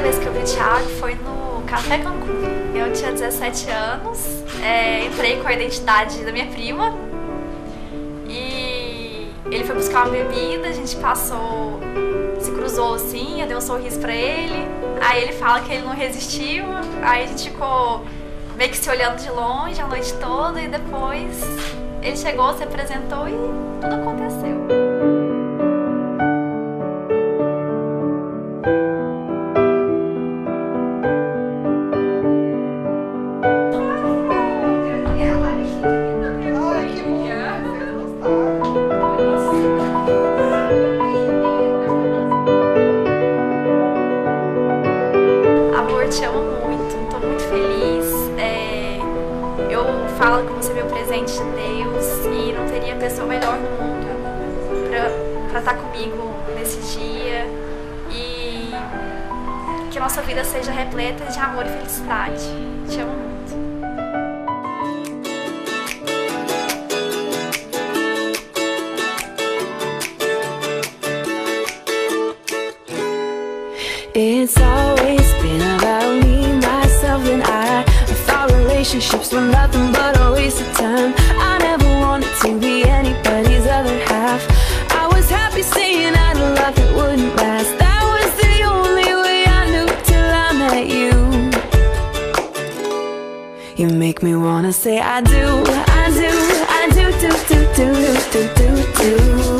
vez que eu vi o Thiago foi no Café Cancún. Eu tinha 17 anos, é, entrei com a identidade da minha prima e ele foi buscar uma bebida, a gente passou, se cruzou assim, eu dei um sorriso pra ele, aí ele fala que ele não resistiu, aí a gente ficou meio que se olhando de longe a noite toda e depois ele chegou, se apresentou e tudo aconteceu. Te amo muito, tô muito feliz. É, eu falo que você é meu presente de Deus e não teria pessoa melhor no mundo pra, pra estar comigo nesse dia. E que a nossa vida seja repleta de amor e felicidade. Te amo muito. It's always relationships were nothing but a waste of time. I never wanted to be anybody's other half. I was happy saying I'd love that wouldn't last. That was the only way I knew till I met you. You make me wanna say I do, I do, I do, do, do, do, do, do, do,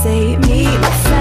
Save me.